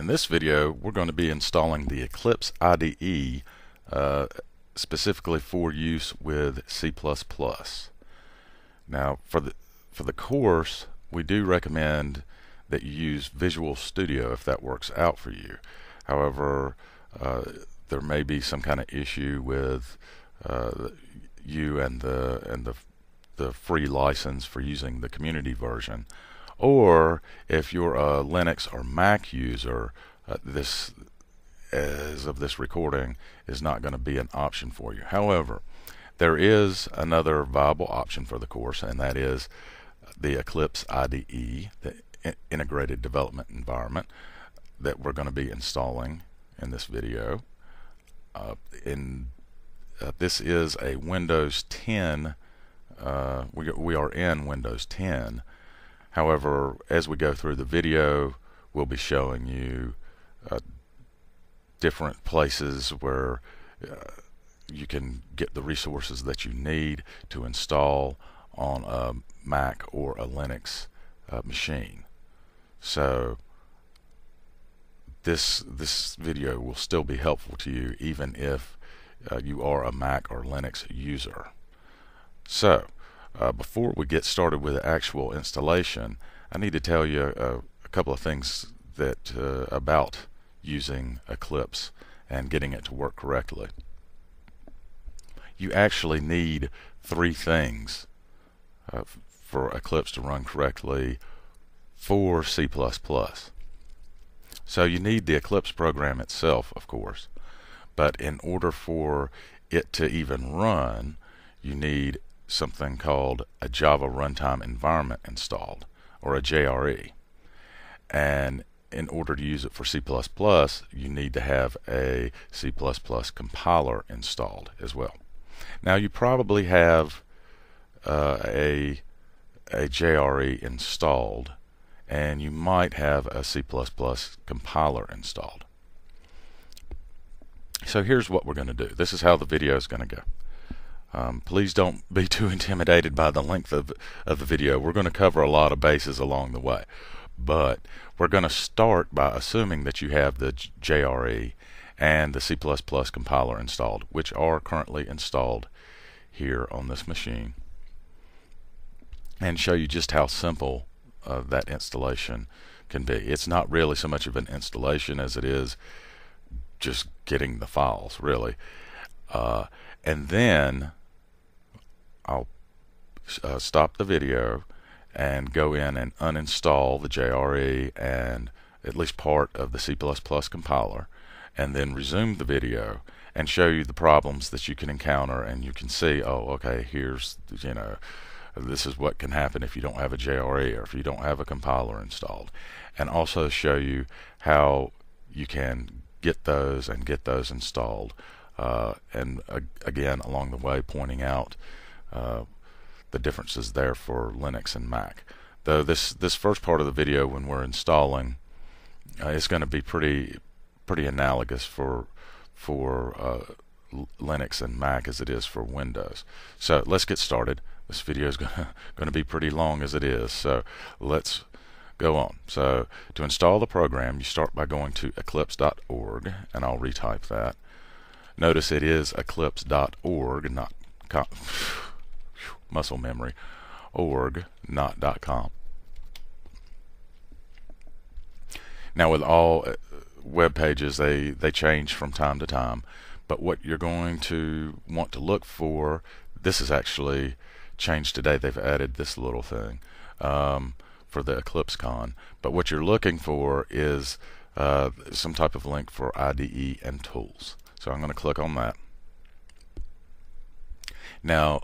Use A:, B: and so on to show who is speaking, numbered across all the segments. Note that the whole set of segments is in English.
A: In this video, we're going to be installing the Eclipse IDE uh, specifically for use with C++. Now, for the for the course, we do recommend that you use Visual Studio if that works out for you. However, uh, there may be some kind of issue with uh, you and the and the the free license for using the community version or if you're a Linux or Mac user, uh, this as of this recording is not going to be an option for you. However, there is another viable option for the course, and that is the Eclipse IDE, the Integrated Development Environment, that we're going to be installing in this video. Uh, in uh, this is a Windows 10. Uh, we we are in Windows 10 However, as we go through the video, we'll be showing you uh, different places where uh, you can get the resources that you need to install on a Mac or a Linux uh, machine. So this this video will still be helpful to you even if uh, you are a Mac or Linux user. So uh, before we get started with the actual installation, I need to tell you a, a couple of things that uh, about using Eclipse and getting it to work correctly. You actually need three things uh, for Eclipse to run correctly for C++. So you need the Eclipse program itself, of course, but in order for it to even run, you need something called a Java Runtime Environment installed, or a JRE. And in order to use it for C++, you need to have a C++ compiler installed as well. Now you probably have uh, a, a JRE installed and you might have a C++ compiler installed. So here's what we're going to do. This is how the video is going to go. Um, please don't be too intimidated by the length of, of the video. We're going to cover a lot of bases along the way. But we're going to start by assuming that you have the JRE and the C++ compiler installed, which are currently installed here on this machine, and show you just how simple uh, that installation can be. It's not really so much of an installation as it is just getting the files, really. Uh, and then I'll uh, stop the video and go in and uninstall the JRE and at least part of the C++ compiler and then resume the video and show you the problems that you can encounter and you can see oh okay here's you know this is what can happen if you don't have a JRE or if you don't have a compiler installed and also show you how you can get those and get those installed uh, and uh, again along the way pointing out uh, the differences there for Linux and Mac. Though this this first part of the video, when we're installing, uh, is going to be pretty pretty analogous for for uh, Linux and Mac as it is for Windows. So let's get started. This video is going to be pretty long as it is. So let's go on. So to install the program, you start by going to eclipse.org, and I'll retype that. Notice it is eclipse.org, not muscle memory, org, not .com. Now with all uh, web pages, they, they change from time to time, but what you're going to want to look for, this is actually changed today. They've added this little thing um, for the EclipseCon, but what you're looking for is uh, some type of link for IDE and tools. So I'm going to click on that. Now,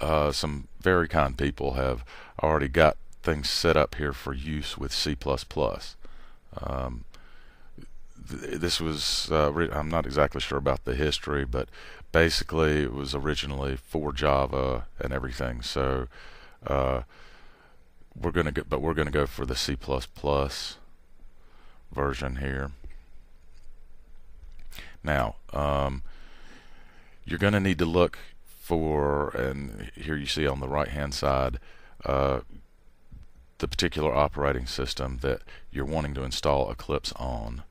A: uh, some very kind people have already got things set up here for use with C++. Um, th this was, uh, I'm not exactly sure about the history, but basically it was originally for Java and everything. So uh, we're going to get, but we're going to go for the C++ version here. Now, um, you're going to need to look for, and here you see on the right hand side, uh, the particular operating system that you're wanting to install Eclipse on.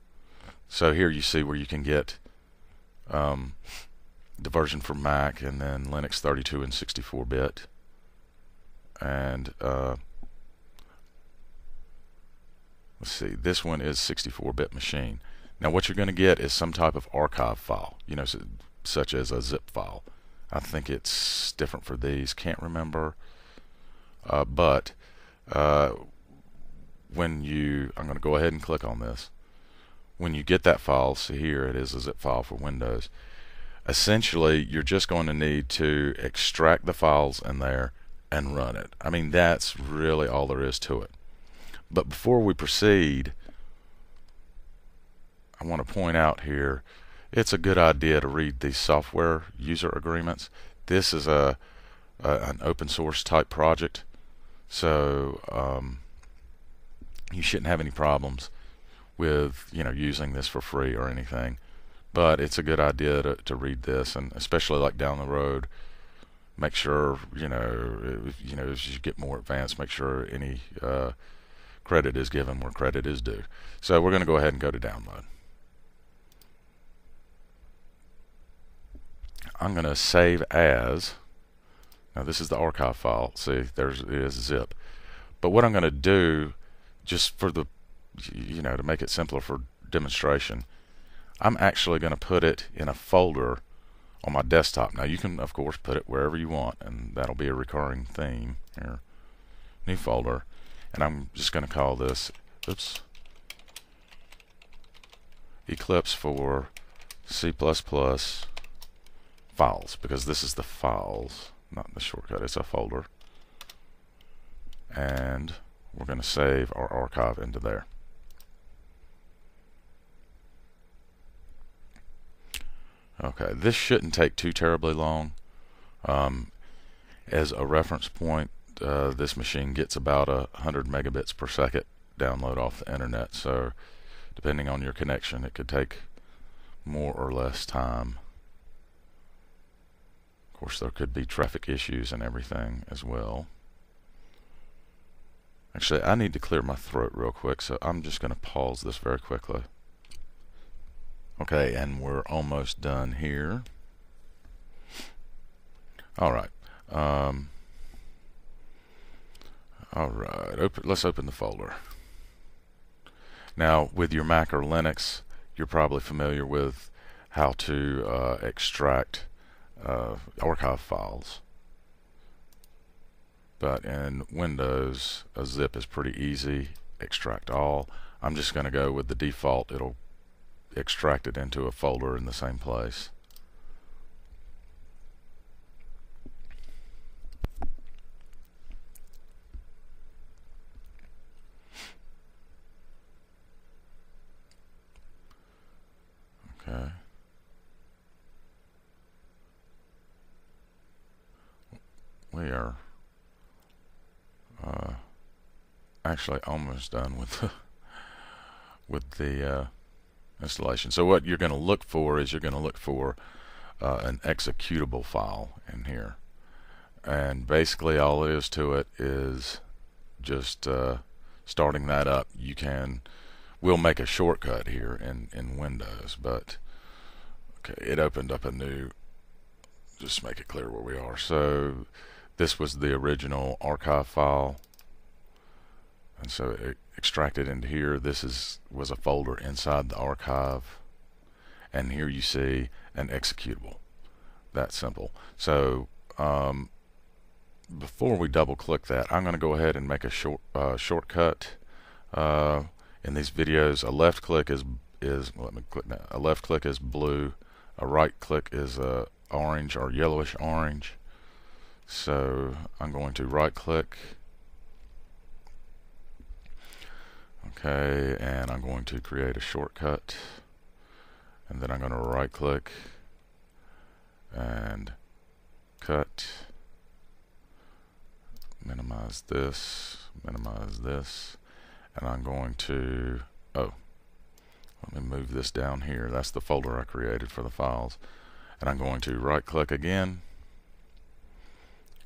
A: So here you see where you can get um, the version for Mac and then Linux 32 and 64 bit. And uh, let's see this one is 64 bit machine. Now what you're going to get is some type of archive file you know such as a zip file I think it's different for these can't remember uh, but uh, when you I'm going to go ahead and click on this when you get that file see here it is a zip file for Windows essentially you're just going to need to extract the files in there and run it. I mean that's really all there is to it. But before we proceed I want to point out here it's a good idea to read these software user agreements. This is a, a an open source type project. So um, you shouldn't have any problems with you know using this for free or anything. But it's a good idea to, to read this and especially like down the road make sure you know you know as you get more advanced make sure any uh, credit is given where credit is due. So we're going to go ahead and go to download I'm going to save as now this is the archive file see there's it is zip but what I'm going to do just for the you know to make it simpler for demonstration I'm actually going to put it in a folder on my desktop. Now you can of course put it wherever you want and that'll be a recurring theme here. New folder and I'm just going to call this oops Eclipse for C++ files because this is the files not the shortcut it's a folder and we're going to save our archive into there Okay, this shouldn't take too terribly long. Um, as a reference point, uh, this machine gets about a hundred megabits per second download off the internet. So, depending on your connection, it could take more or less time. Course, there could be traffic issues and everything as well. Actually, I need to clear my throat real quick, so I'm just going to pause this very quickly. Okay, and we're almost done here. All right. Um, all right. Open, let's open the folder. Now, with your Mac or Linux, you're probably familiar with how to uh, extract uh, archive files. But in Windows, a zip is pretty easy. Extract all. I'm just going to go with the default. It'll extract it into a folder in the same place. We are uh, actually almost done with the with the uh, installation. So what you're going to look for is you're going to look for uh, an executable file in here. And basically all it is to it is just uh, starting that up. You can, we'll make a shortcut here in, in Windows, but okay, it opened up a new, just make it clear where we are. So this was the original archive file. And so it extracted into here. This is was a folder inside the archive. And here you see an executable. That simple. So um, before we double click that, I'm going to go ahead and make a short uh, shortcut. Uh, in these videos, a left click is is let me click now. A left click is blue. A right click is uh, orange or yellowish orange. So I'm going to right click Okay, and I'm going to create a shortcut. And then I'm going to right click and cut. Minimize this, minimize this. And I'm going to, oh, let me move this down here. That's the folder I created for the files. And I'm going to right click again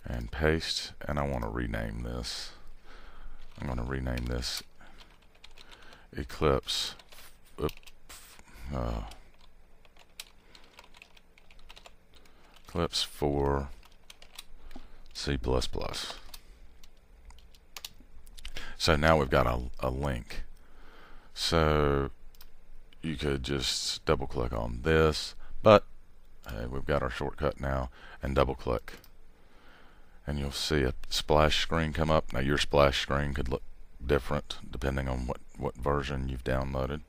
A: and paste. And I want to rename this. I'm going to rename this Eclipse uh, Eclipse for C++. So now we've got a, a link. So you could just double click on this, but hey, we've got our shortcut now and double click and you'll see a splash screen come up. Now your splash screen could look different depending on what, what version you've downloaded.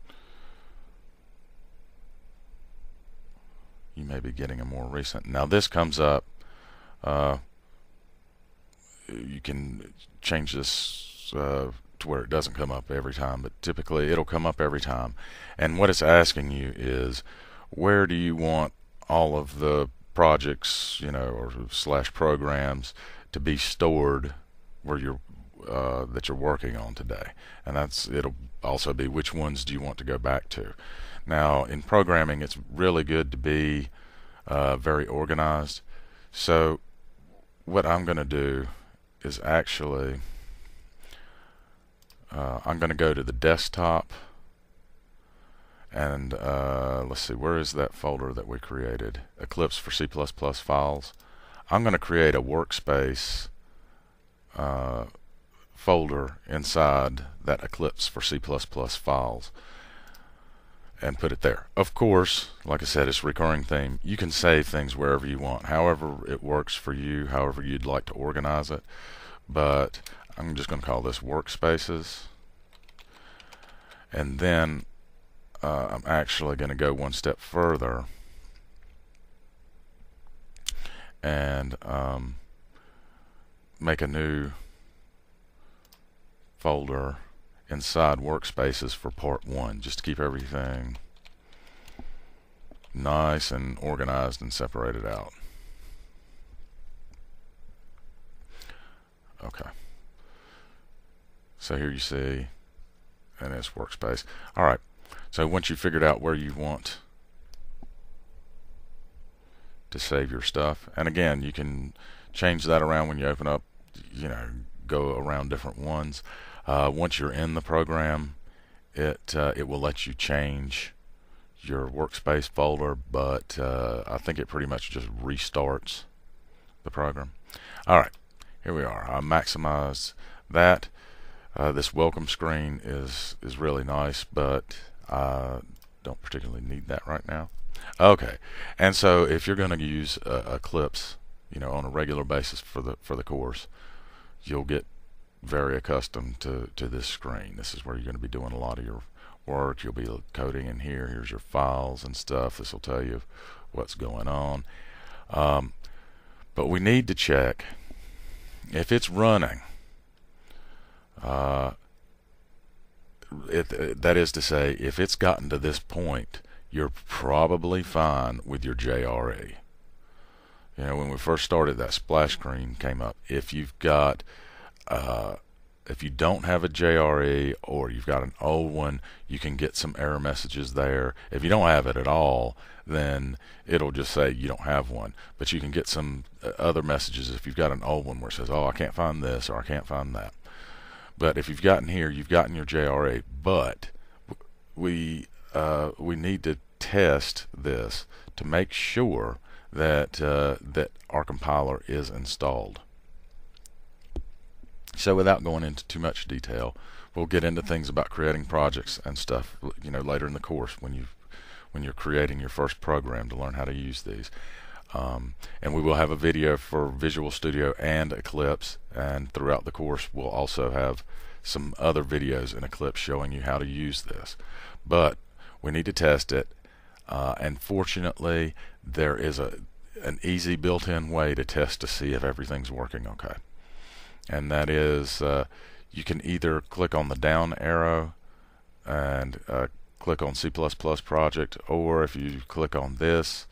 A: You may be getting a more recent. Now this comes up. Uh, you can change this uh, to where it doesn't come up every time, but typically it'll come up every time. And what it's asking you is, where do you want all of the projects, you know, or slash programs to be stored where you're uh, that you're working on today, and that's it'll also be which ones do you want to go back to. Now, in programming, it's really good to be uh, very organized. So, what I'm going to do is actually uh, I'm going to go to the desktop and uh, let's see where is that folder that we created Eclipse for C++ files I'm going to create a workspace uh, folder inside that Eclipse for C++ files and put it there. Of course, like I said, it's recurring theme. You can save things wherever you want, however it works for you, however you'd like to organize it. But I'm just going to call this workspaces. And then uh, I'm actually going to go one step further. And um, make a new folder inside workspaces for part one just to keep everything nice and organized and separated out. Okay. So here you see and it's workspace. Alright so once you figured out where you want to save your stuff. And again, you can change that around when you open up, you know, go around different ones. Uh, once you're in the program, it uh, it will let you change your workspace folder, but uh, I think it pretty much just restarts the program. All right, here we are. I maximized that. Uh, this welcome screen is is really nice, but I don't particularly need that right now. Okay, and so if you're going to use uh, Eclipse, you know, on a regular basis for the for the course, you'll get very accustomed to to this screen. This is where you're going to be doing a lot of your work. You'll be coding in here. Here's your files and stuff. This will tell you what's going on. Um, but we need to check if it's running. Uh, it, that is to say, if it's gotten to this point you're probably fine with your JRE. You know, when we first started, that splash screen came up. If you've got, uh, if you don't have a JRE or you've got an old one, you can get some error messages there. If you don't have it at all, then it'll just say you don't have one. But you can get some uh, other messages if you've got an old one where it says, oh, I can't find this or I can't find that. But if you've gotten here, you've gotten your JRE. But we uh, we need to test this to make sure that uh, that our compiler is installed. So without going into too much detail, we'll get into things about creating projects and stuff you know later in the course when you when you're creating your first program to learn how to use these. Um, and we will have a video for Visual Studio and Eclipse and throughout the course we'll also have some other videos in Eclipse showing you how to use this. But we need to test it uh, and fortunately, there is a an easy built-in way to test to see if everything's working okay. And that is uh, you can either click on the down arrow and uh, click on C++ project or if you click on this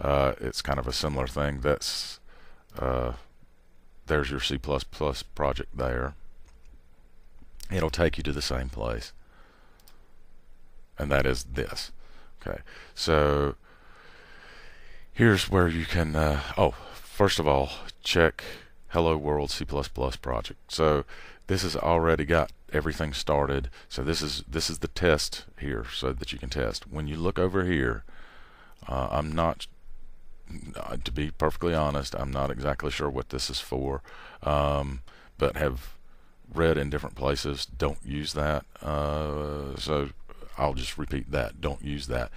A: uh, it's kind of a similar thing. That's uh, there's your C++ project there. It'll take you to the same place. And that is this. Okay, so here's where you can, uh, oh, first of all, check Hello World C++ project. So this has already got everything started. So this is this is the test here so that you can test. When you look over here uh, I'm not uh, to be perfectly honest I'm not exactly sure what this is for. Um, but have read in different places don't use that. Uh, so I'll just repeat that don't use that.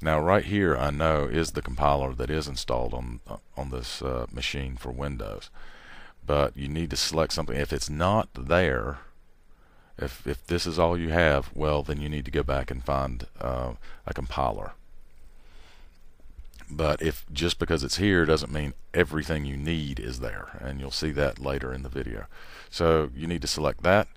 A: Now right here I know is the compiler that is installed on uh, on this uh, machine for Windows. But you need to select something. If it's not there if, if this is all you have well then you need to go back and find uh, a compiler but if just because it's here doesn't mean everything you need is there and you'll see that later in the video. So you need to select that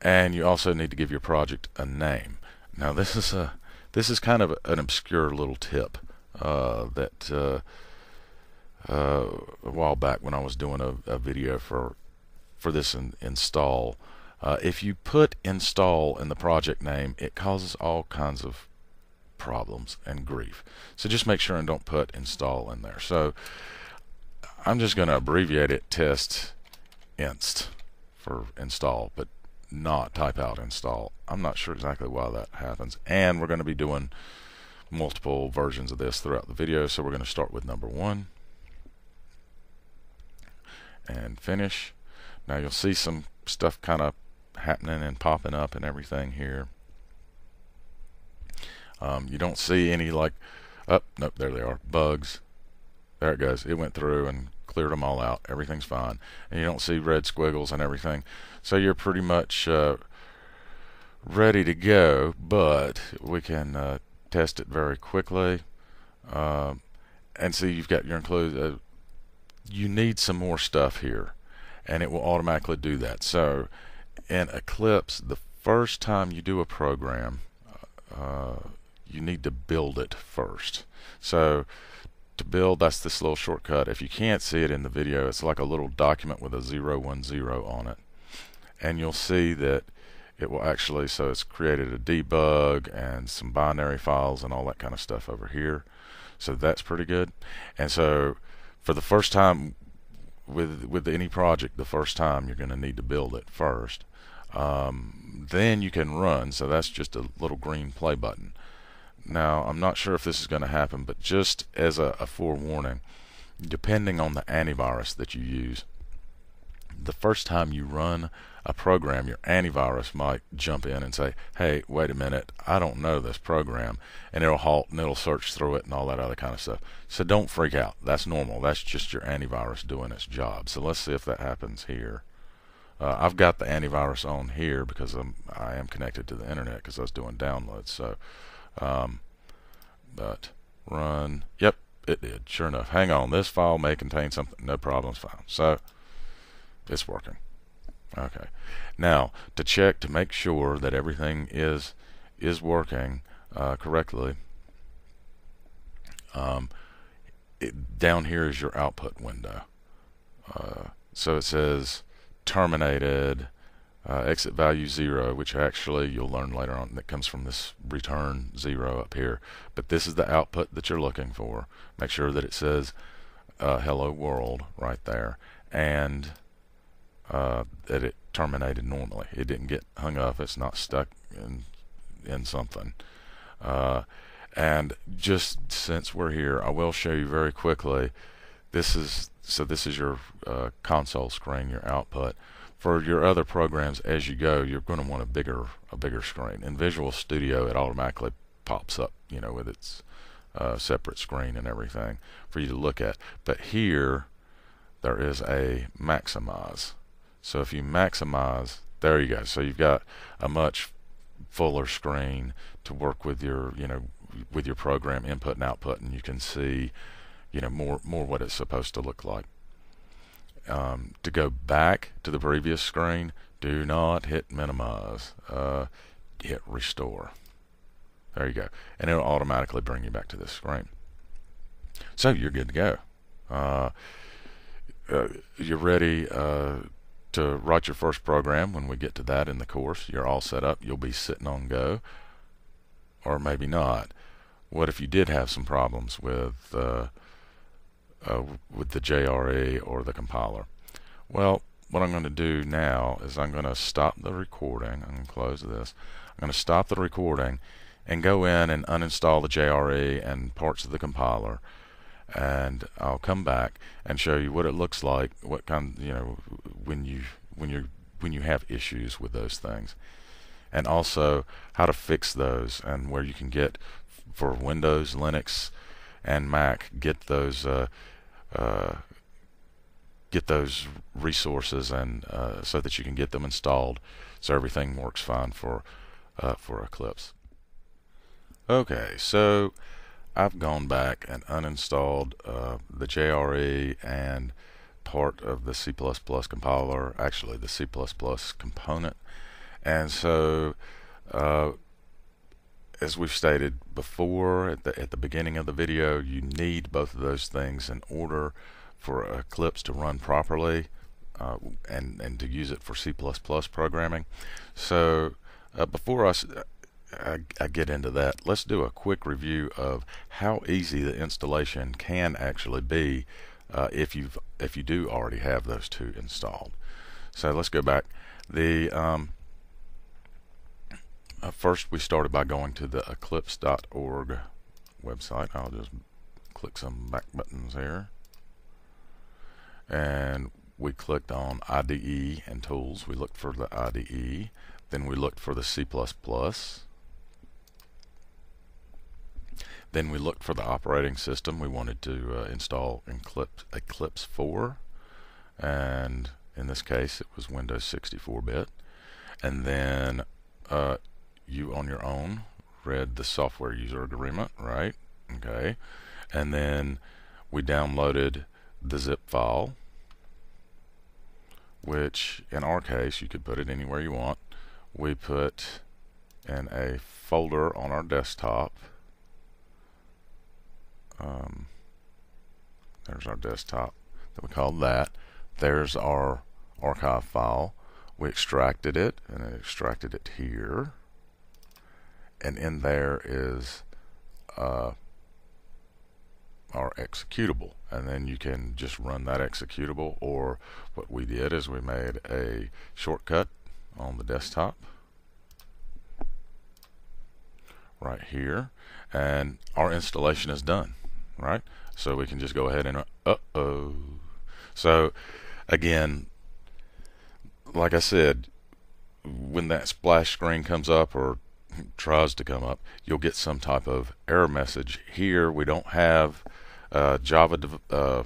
A: and you also need to give your project a name. Now this is a this is kind of an obscure little tip uh, that uh, uh, a while back when I was doing a, a video for for this in, install uh, if you put install in the project name it causes all kinds of problems and grief. So just make sure and don't put install in there. So I'm just going to abbreviate it test inst for install but not type out install. I'm not sure exactly why that happens. And we're going to be doing multiple versions of this throughout the video. So we're going to start with number one and finish. Now you'll see some stuff kind of happening and popping up and everything here um, you don't see any like up oh, nope there they are bugs. There it goes. It went through and cleared them all out. Everything's fine. And you don't see red squiggles and everything. So you're pretty much uh, ready to go but we can uh, test it very quickly. Uh, and see you've got your include uh, you need some more stuff here and it will automatically do that. So in Eclipse the first time you do a program uh, you need to build it first. So to build that's this little shortcut. If you can't see it in the video it's like a little document with a 010 on it. And you'll see that it will actually so it's created a debug and some binary files and all that kind of stuff over here. So that's pretty good. And so for the first time with with any project the first time you're going to need to build it first. Um, then you can run so that's just a little green play button now I'm not sure if this is going to happen but just as a, a forewarning depending on the antivirus that you use the first time you run a program, your antivirus might jump in and say, hey, wait a minute, I don't know this program. And it'll halt and it'll search through it and all that other kind of stuff. So don't freak out. That's normal. That's just your antivirus doing its job. So let's see if that happens here. Uh, I've got the antivirus on here because I'm, I am connected to the internet because I was doing downloads. So, um, but run. Yep, it did. Sure enough. Hang on. This file may contain something. No problems found. So it's working. Okay. Now, to check to make sure that everything is is working uh, correctly, um, it, down here is your output window. Uh, so it says terminated uh, exit value zero, which actually you'll learn later on that comes from this return zero up here. But this is the output that you're looking for. Make sure that it says uh, hello world right there. And uh, that it terminated normally. It didn't get hung up. It's not stuck in in something. Uh, and just since we're here, I will show you very quickly. This is so. This is your uh, console screen, your output. For your other programs, as you go, you're going to want a bigger a bigger screen. In Visual Studio, it automatically pops up, you know, with its uh, separate screen and everything for you to look at. But here, there is a maximize so if you maximize, there you go. So you've got a much fuller screen to work with your, you know, with your program input and output, and you can see, you know, more more what it's supposed to look like. Um, to go back to the previous screen, do not hit minimize. Uh, hit restore. There you go, and it'll automatically bring you back to this screen. So you're good to go. Uh, uh, you're ready uh, to write your first program when we get to that in the course. You're all set up. You'll be sitting on go, or maybe not. What if you did have some problems with uh, with the JRE or the compiler? Well, what I'm going to do now is I'm going to stop the recording. I'm going to close this. I'm going to stop the recording and go in and uninstall the JRE and parts of the compiler and I'll come back and show you what it looks like what kind you know when you when you when you have issues with those things and also how to fix those and where you can get for Windows Linux and Mac get those uh, uh, get those resources and uh, so that you can get them installed so everything works fine for uh, for Eclipse. Okay so I've gone back and uninstalled uh, the JRE and part of the C++ compiler actually the C++ component. And so uh, as we've stated before at the, at the beginning of the video, you need both of those things in order for Eclipse to run properly uh, and, and to use it for C++ programming. So uh, before us, I, I, get into that, let's do a quick review of how easy the installation can actually be uh, if you've if you do already have those two installed. So let's go back. The um, uh, first we started by going to the eclipse.org website. I'll just click some back buttons here. And we clicked on IDE and tools. We looked for the IDE. Then we looked for the C++. Then we looked for the operating system. We wanted to uh, install Eclipse, Eclipse 4. And in this case, it was Windows 64-bit. And then uh, you on your own read the software user agreement, right? Okay. And then we downloaded the zip file, which in our case, you could put it anywhere you want. We put in a folder on our desktop. Um, there's our desktop that we called that. There's our archive file. We extracted it and it extracted it here and in there is uh, our executable. And then you can just run that executable or what we did is we made a shortcut on the desktop right here and our installation is done right? So we can just go ahead and uh-oh. So again like I said when that splash screen comes up or tries to come up, you'll get some type of error message. Here we don't have uh, Java uh,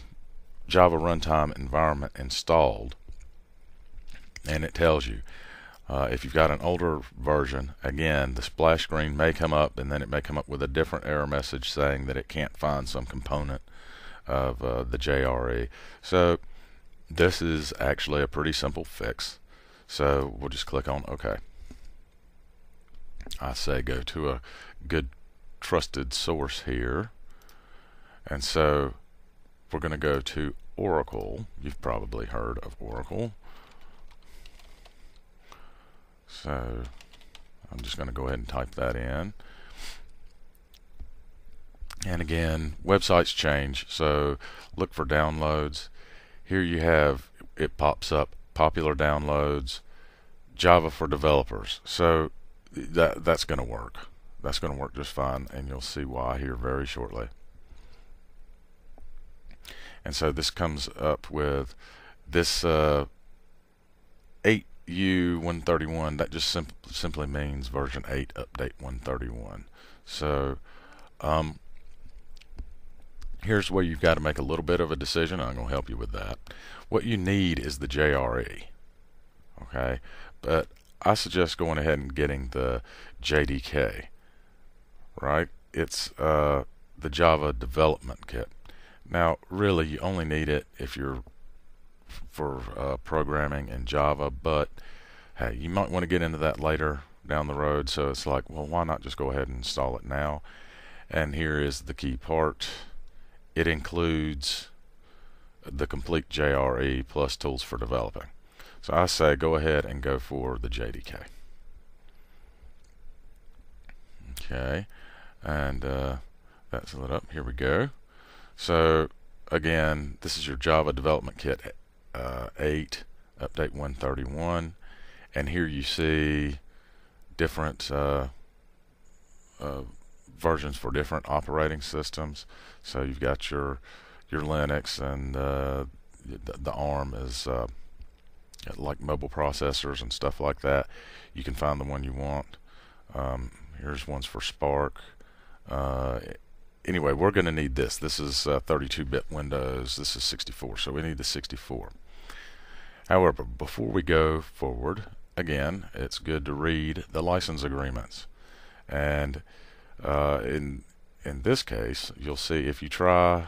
A: Java runtime environment installed, and it tells you. Uh, if you've got an older version, again, the splash screen may come up, and then it may come up with a different error message saying that it can't find some component of uh, the JRE. So this is actually a pretty simple fix. So we'll just click on OK. I say go to a good trusted source here. And so we're going to go to Oracle. You've probably heard of Oracle. So I'm just going to go ahead and type that in. And again, websites change. So look for downloads. Here you have, it pops up popular downloads, Java for developers. So that that's going to work. That's going to work just fine, and you'll see why here very shortly. And so this comes up with this uh, 8U131. That just sim simply means version 8 update 131. So um, here's where you've got to make a little bit of a decision. I'm going to help you with that. What you need is the JRE. Okay, but I suggest going ahead and getting the JDK, right? It's uh, the Java Development Kit. Now, really, you only need it if you're for uh, programming in Java, but hey, you might want to get into that later down the road. So it's like, well, why not just go ahead and install it now? And here is the key part. It includes the complete JRE plus tools for developing. So I say go ahead and go for the JDK. Okay, and uh, that's lit up. Here we go. So again, this is your Java Development Kit uh, 8 update 131 and here you see different uh, uh, versions for different operating systems so you've got your your Linux and uh, the, the, ARM is uh, like mobile processors and stuff like that you can find the one you want. Um, here's ones for SPARC. uh, anyway we're going to need this. This is 32-bit uh, Windows. This is 64 so we need the 64 however before we go forward again it's good to read the license agreements. And uh, in in this case you'll see if you try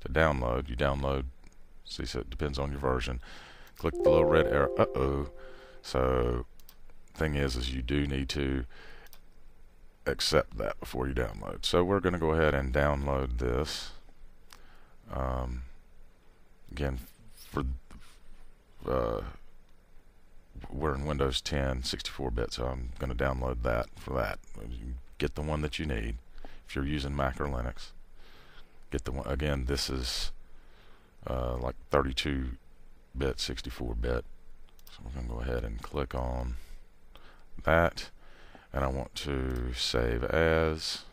A: to download you download so it depends on your version. Click the little red arrow. Uh-oh. So thing is is you do need to accept that before you download. So we're going to go ahead and download this. Um, again for uh, we're in Windows 10 64-bit so I'm going to download that for that. You get the one that you need. If you're using Mac or Linux get the one again this is uh, like 32-bit 64-bit so we're going to go ahead and click on that. And I want to save as.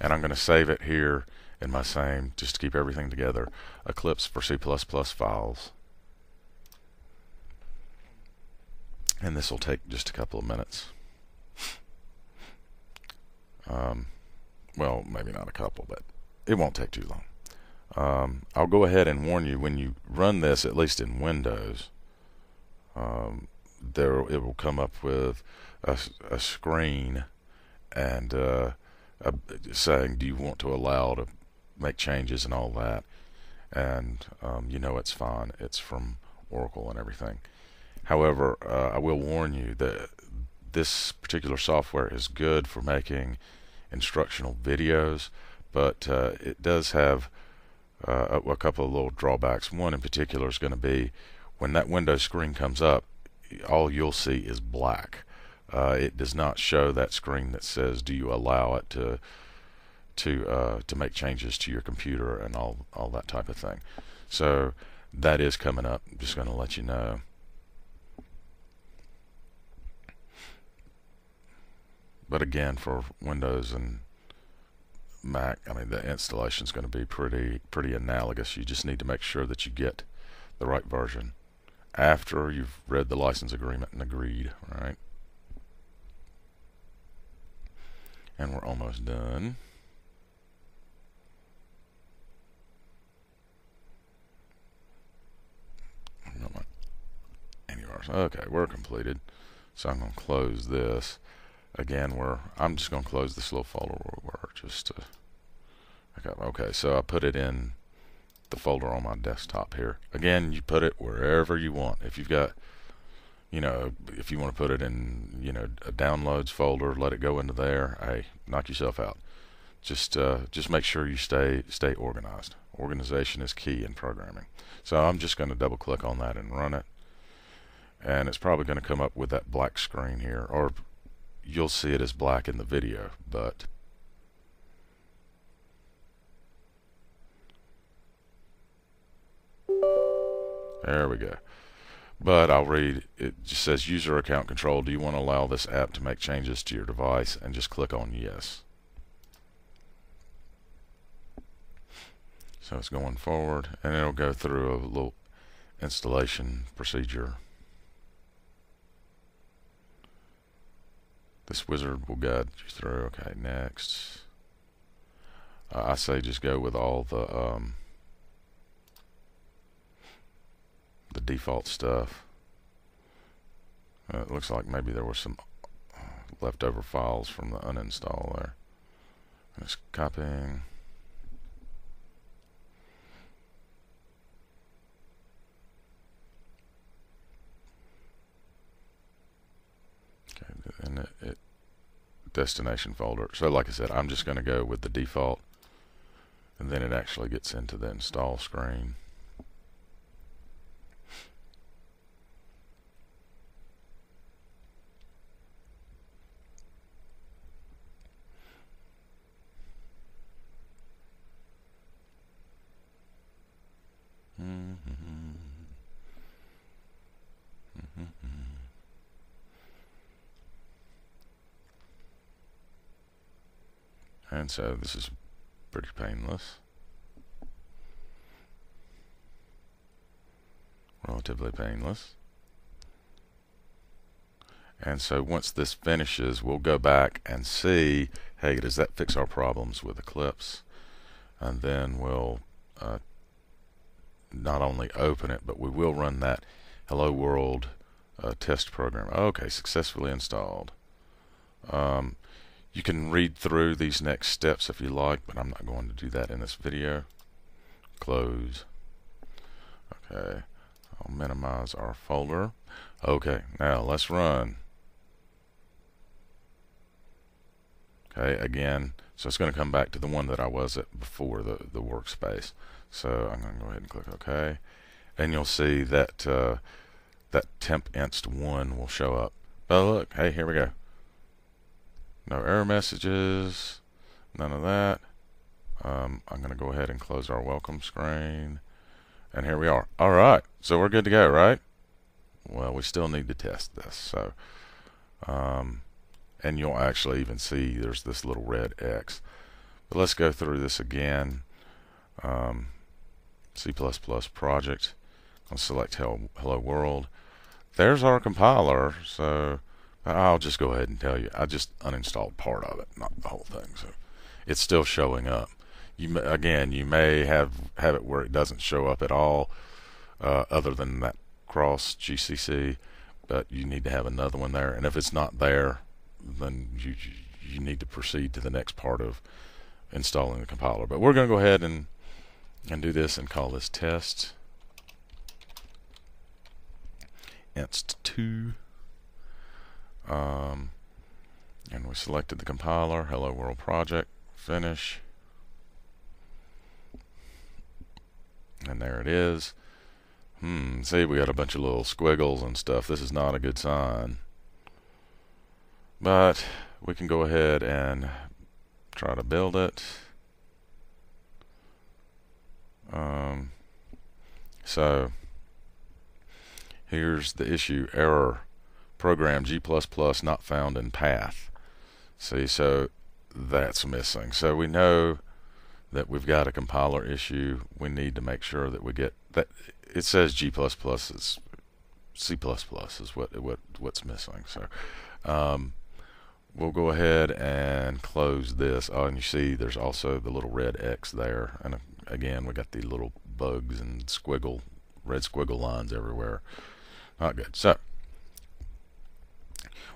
A: And I'm going to save it here in my same just to keep everything together Eclipse for C++ files. And this will take just a couple of minutes. Um, well maybe not a couple but it won't take too long um, I'll go ahead and warn you when you run this at least in Windows um, there it will come up with a, a screen and uh, a, saying do you want to allow to make changes and all that? And um, you know it's fine. It's from Oracle and everything. However uh, I will warn you that this particular software is good for making instructional videos but uh, it does have uh, a, couple of little drawbacks one in particular is going to be when that window screen comes up all you'll see is black. Uh, it does not show that screen that says do you allow it to to uh, to make changes to your computer and all all that type of thing. So that is coming up. I'm just going to let you know. But again, for Windows and Mac, I mean the installation is going to be pretty pretty analogous. You just need to make sure that you get the right version after you've read the license agreement and agreed, right? And we're almost done. Okay, we're completed. So I'm going to close this. Again, we're I'm just going to close this little folder where we were just to okay, okay, so I put it in the folder on my desktop here. Again, you put it wherever you want. If you've got, you know, if you want to put it in, you know, a downloads folder, let it go into there. Hey, knock yourself out. Just, uh, just make sure you stay, stay organized. Organization is key in programming. So I'm just going to double click on that and run it. And it's probably going to come up with that black screen here, or you'll see it as black in the video, but There we go. But I'll read, it just says user account control. Do you want to allow this app to make changes to your device? And just click on yes. So it's going forward and it'll go through a little installation procedure. This wizard will guide you through. Okay, next. Uh, I say just go with all the um, the default stuff. Uh, it looks like maybe there were some leftover files from the uninstall there. Just copying. Okay, and it, it destination folder. So like I said, I'm just going to go with the default and then it actually gets into the install screen. Mm-hmm. And so this is pretty painless. Relatively painless. And so once this finishes we'll go back and see hey does that fix our problems with Eclipse? And then we'll uh, not only open it but we will run that hello world uh, test program. Okay successfully installed. Um, you can read through these next steps if you like but I'm not going to do that in this video. Close. Okay. I'll minimize our folder. Okay now let's run. Okay again. So it's going to come back to the one that I was at before the the workspace. So I'm going to go ahead and click OK. And you'll see that uh, that temp inst 1 will show up. Oh look hey here we go no error messages none of that um, I'm going to go ahead and close our welcome screen and here we are alright so we're good to go right well we still need to test this so um, and you'll actually even see there's this little red X. But let's go through this again. Um, C++ project. I'll select Hello World. There's our compiler, so I'll just go ahead and tell you. I just uninstalled part of it, not the whole thing. So it's still showing up. You again, you may have have it where it doesn't show up at all, uh, other than that cross GCC, but you need to have another one there. And if it's not there, then you you need to proceed to the next part of installing the compiler. But we're going to go ahead and and do this and call this test inst2 um, and we selected the compiler hello world project finish. And there it is. Hmm see we got a bunch of little squiggles and stuff. This is not a good sign. But we can go ahead and try to build it. Um, so here's the issue error program G++ not found in path. See, so that's missing. So we know that we've got a compiler issue. We need to make sure that we get that. It says G++ is C++ is what what what's missing. So um, we'll go ahead and close this. Oh, and you see there's also the little red X there. And uh, again, we got the little bugs and squiggle, red squiggle lines everywhere. Not good. So,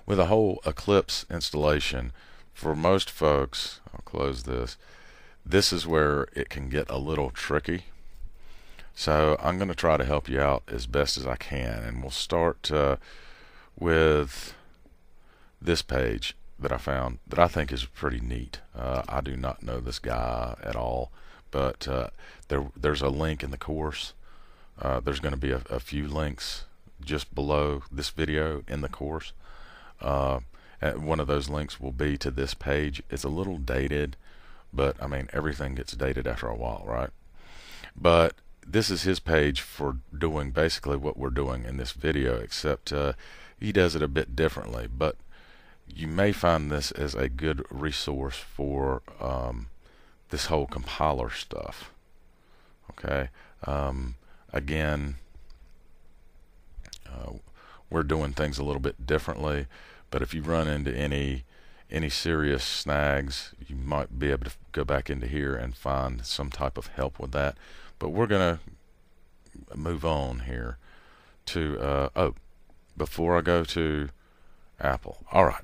A: with a whole Eclipse installation, for most folks, I'll close this, this is where it can get a little tricky. So I'm going to try to help you out as best as I can. And we'll start uh, with this page that I found that I think is pretty neat. Uh, I do not know this guy at all, but uh, there there's a link in the course. Uh, there's going to be a, a, few links just below this video in the course. Uh, one of those links will be to this page. It's a little dated, but I mean everything gets dated after a while, right? But this is his page for doing basically what we're doing in this video, except uh, he does it a bit differently. But you may find this as a good resource for um, this whole compiler stuff. Okay. Um, again, uh, we're doing things a little bit differently, but if you run into any any serious snags, you might be able to go back into here and find some type of help with that. But we're going to move on here to, uh, oh, before I go to Apple. All right.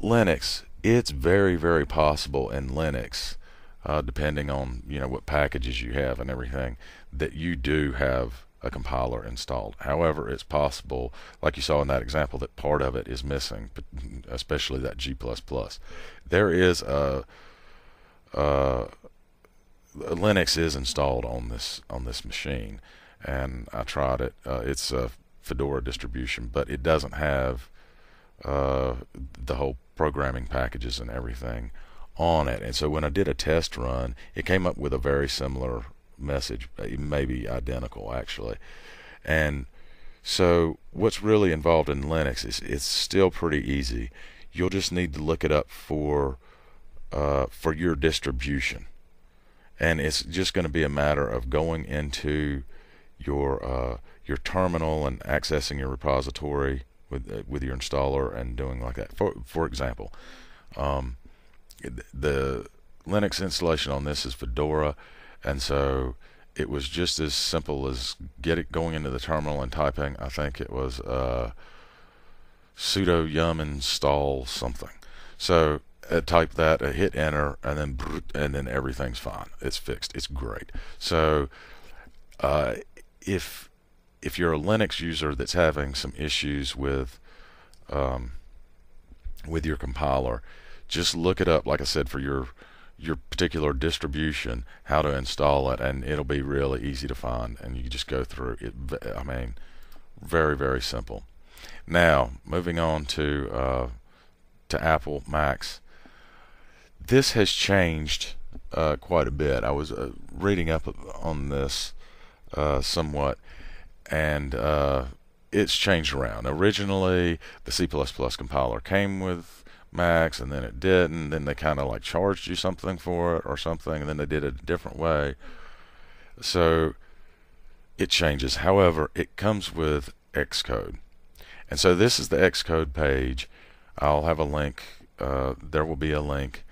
A: Linux, it's very, very possible in Linux, uh, depending on you know what packages you have and everything, that you do have a compiler installed. However, it's possible, like you saw in that example, that part of it is missing, especially that G++. There is a, a Linux is installed on this on this machine, and I tried it. Uh, it's a Fedora distribution, but it doesn't have uh, the whole programming packages and everything on it. And so when I did a test run, it came up with a very similar message, maybe identical actually. And so what's really involved in Linux is it's still pretty easy. You'll just need to look it up for uh, for your distribution. And it's just going to be a matter of going into your uh, your terminal and accessing your repository with uh, with your installer and doing like that. For for example, um, the Linux installation on this is Fedora, and so it was just as simple as get it going into the terminal and typing. I think it was uh, sudo yum install something. So uh, type that, uh, hit enter, and then and then everything's fine. It's fixed. It's great. So uh, if if you're a Linux user that's having some issues with um, with your compiler, just look it up. Like I said, for your your particular distribution, how to install it, and it'll be really easy to find. And you just go through it. I mean, very very simple. Now moving on to uh, to Apple Macs this has changed uh, quite a bit. I was uh, reading up on this uh, somewhat, and uh, it's changed around. Originally, the C++ compiler came with Macs, and then it didn't. Then they kind of like charged you something for it or something, and then they did it a different way. So it changes. However, it comes with Xcode. And so this is the Xcode page. I'll have a link. Uh, there will be a link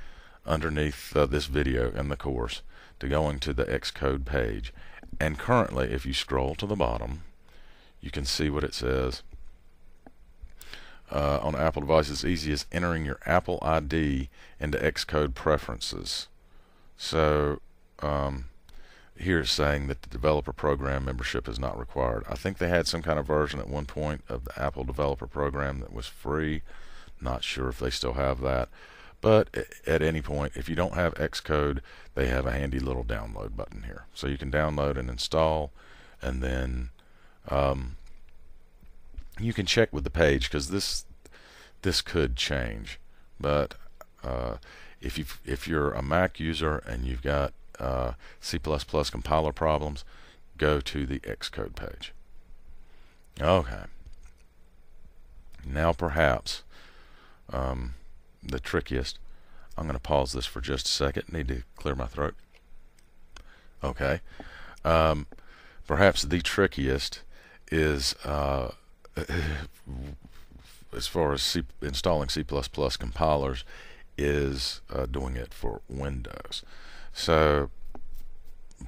A: underneath uh, this video in the course to going to the Xcode page. And currently, if you scroll to the bottom, you can see what it says. Uh, on Apple devices, easy as entering your Apple ID into Xcode preferences. So um, here it's saying that the developer program membership is not required. I think they had some kind of version at one point of the Apple developer program that was free. Not sure if they still have that. But at any point, if you don't have Xcode, they have a handy little download button here. So you can download and install, and then um, you can check with the page because this this could change. But uh, if you if you're a Mac user and you've got uh, C++ compiler problems, go to the Xcode page. Okay. Now perhaps um, the trickiest. I'm going to pause this for just a second. Need to clear my throat. Okay. Um, perhaps the trickiest is uh, as far as C installing C++ compilers is uh, doing it for Windows. So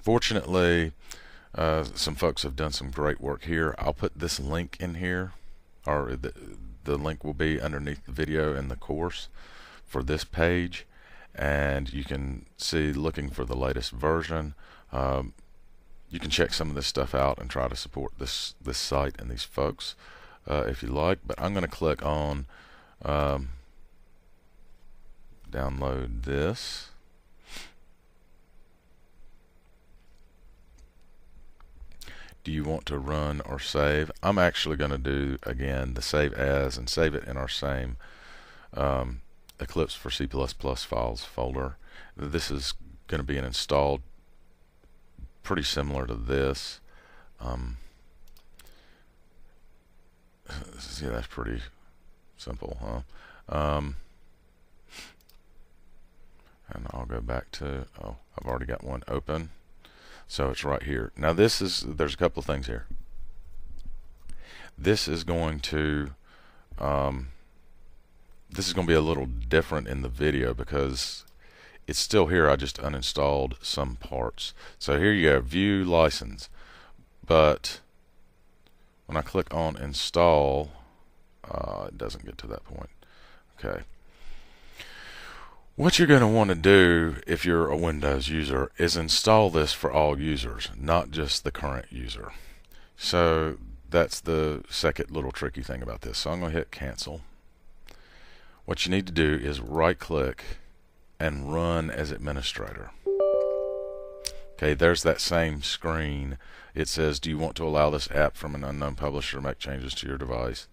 A: fortunately, uh, some folks have done some great work here. I'll put this link in here, or the, the link will be underneath the video in the course for this page and you can see looking for the latest version um, you can check some of this stuff out and try to support this this site and these folks uh, if you like but I'm going to click on um, download this do you want to run or save I'm actually going to do again the save as and save it in our same um, Eclipse for C++ files folder. This is going to be an installed pretty similar to this. Um, yeah, that's pretty simple, huh? Um, and I'll go back to, oh, I've already got one open. So it's right here. Now this is, there's a couple of things here. This is going to, um, this is going to be a little different in the video because it's still here I just uninstalled some parts so here you go view license but when I click on install uh, it doesn't get to that point okay what you're going to want to do if you're a Windows user is install this for all users not just the current user so that's the second little tricky thing about this so I'm going to hit cancel what you need to do is right click and run as administrator. Okay, there's that same screen. It says, do you want to allow this app from an unknown publisher to make changes to your device?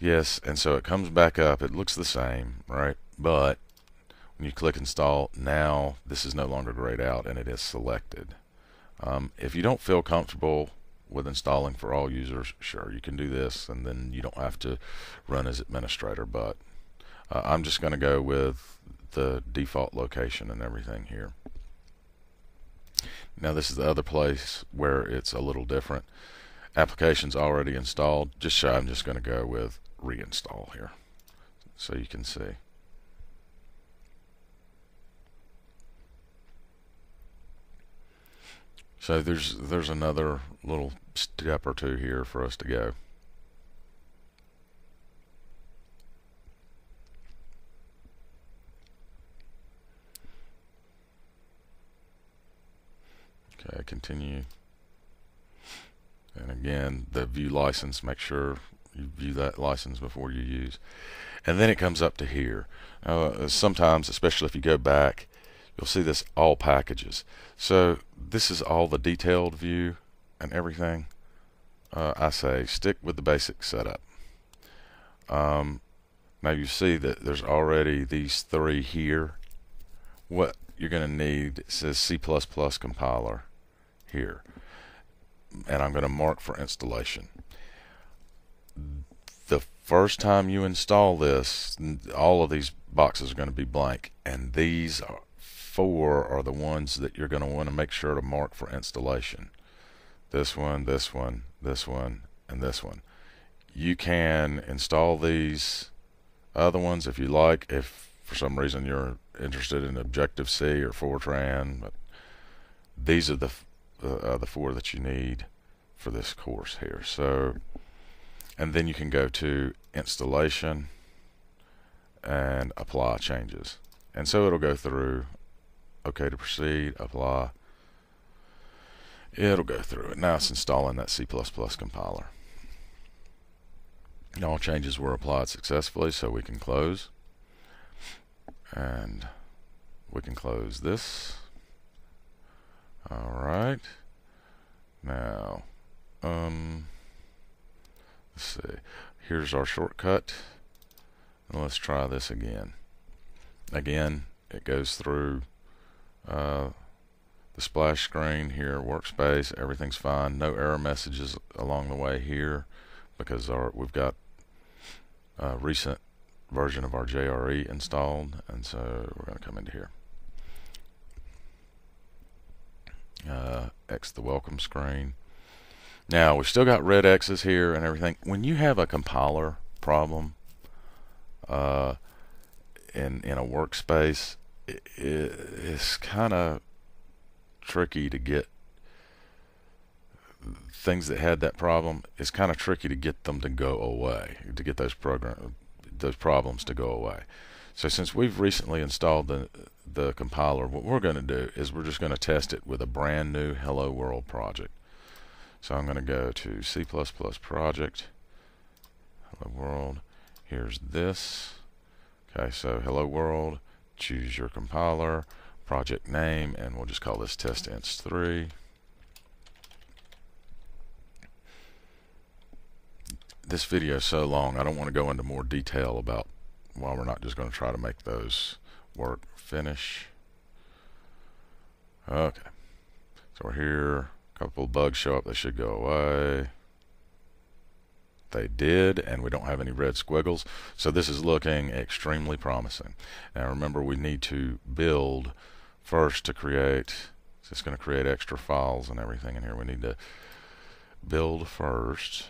A: Yes, and so it comes back up. It looks the same, right? But when you click install, now this is no longer grayed out and it is selected. Um, if you don't feel comfortable with installing for all users, sure, you can do this, and then you don't have to run as administrator. But Uh, I'm just going to go with the default location and everything here. Now this is the other place where it's a little different. Applications already installed. Just show I'm just going to go with reinstall here so you can see. So there's there's another little step or two here for us to go. Okay, continue. And again, the view license, make sure you view that license before you use. And then it comes up to here. Uh, sometimes, especially if you go back, you'll see this all packages. So this is all the detailed view and everything. Uh, I say stick with the basic setup. Um, now you see that there's already these three here. What you're going to need says C++ compiler here. And I'm going to mark for installation. The first time you install this, all of these boxes are going to be blank. And these four are the ones that you're going to want to make sure to mark for installation. This one, this one, this one, and this one. You can install these other ones if you like, if for some reason you're interested in Objective-C or Fortran, but these are the uh, the four that you need for this course here. So, and then you can go to installation and apply changes. And so it'll go through, okay to proceed, apply. It'll go through it. Now it's installing that C++ compiler. All changes were applied successfully, so we can close. And we can close this. All right. Now, um, let's see. Here's our shortcut. And let's try this again. Again, it goes through uh, the splash screen here, workspace, everything's fine. No error messages along the way here because our, we've got a recent version of our JRE installed, and so we're going to come into here. Uh, X the welcome screen. Now we've still got red X's here and everything. When you have a compiler problem uh, in in a workspace, it, it's kind of tricky to get things that had that problem. It's kind of tricky to get them to go away, to get those program those problems to go away. So since we've recently installed the the compiler, what we're going to do is we're just going to test it with a brand new Hello World project. So I'm going to go to C++ project, Hello World. Here's this. Okay, so Hello World, choose your compiler, project name, and we'll just call this test testInst 3. This video is so long, I don't want to go into more detail about why we're not just going to try to make those work finish. Okay. So we're here. A couple bugs show up. They should go away. They did, and we don't have any red squiggles. So this is looking extremely promising. Now remember, we need to build first to create. It's just going to create extra files and everything in here. We need to build first.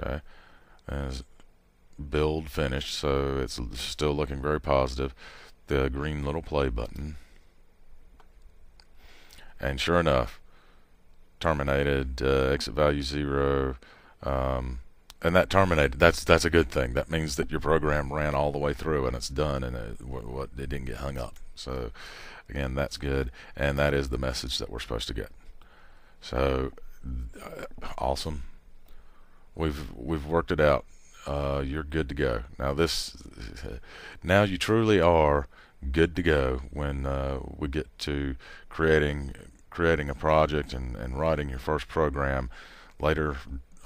A: Okay. As build finished so it's still looking very positive. The green little play button. And sure enough terminated uh, exit value zero. Um, and that terminated that's that's a good thing. That means that your program ran all the way through and it's done and it, what, it didn't get hung up. So again that's good. And that is the message that we're supposed to get. So uh, awesome we've we've worked it out uh, you're good to go. Now this, now you truly are good to go when uh, we get to creating creating a project and, and writing your first program later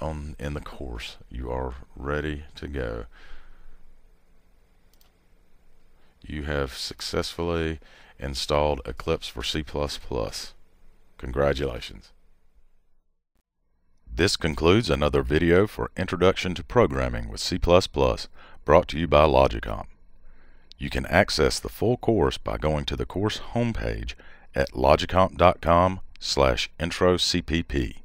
A: on in the course. You are ready to go. You have successfully installed Eclipse for C++. Congratulations. This concludes another video for Introduction to Programming with C++ brought to you by LogiKomp. You can access the full course by going to the course homepage at logikomp.com slash introcpp.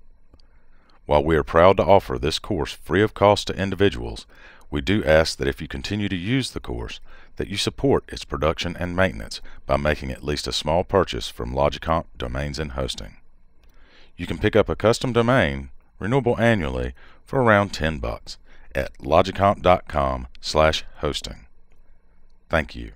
A: While we are proud to offer this course free of cost to individuals, we do ask that if you continue to use the course, that you support its production and maintenance by making at least a small purchase from LogiKomp Domains and Hosting. You can pick up a custom domain, renewable annually, for around 10 bucks at logikomp.com slash hosting. Thank you.